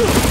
Huh!